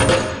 you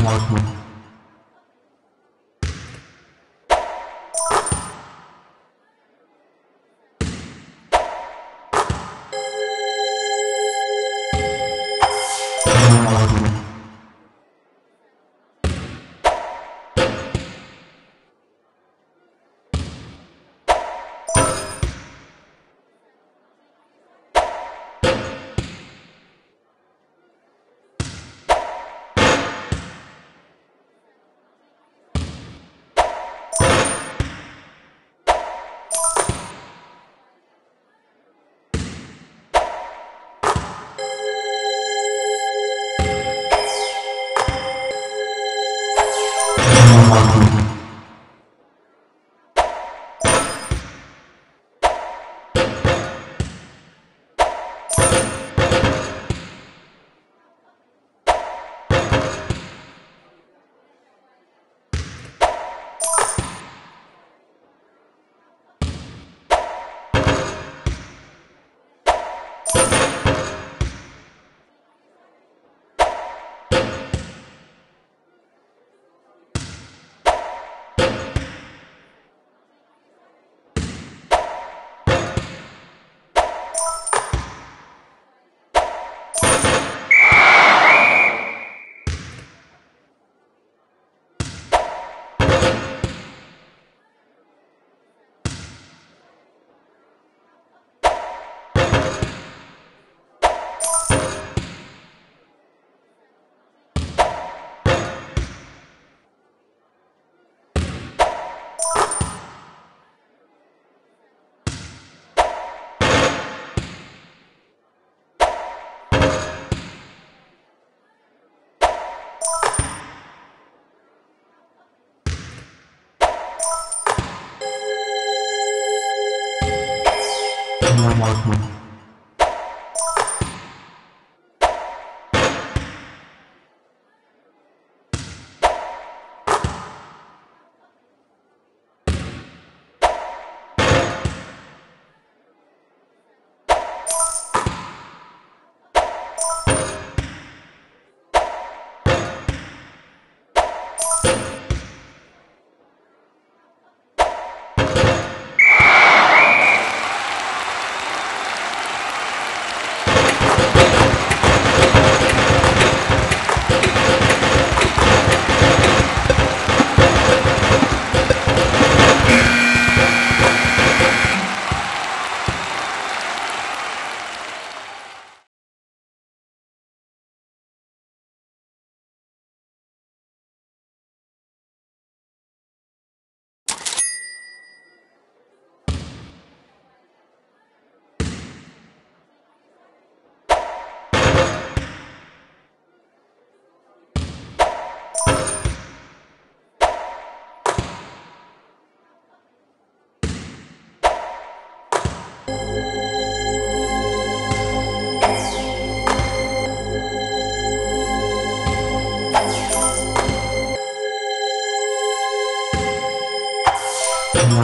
Allah'ım.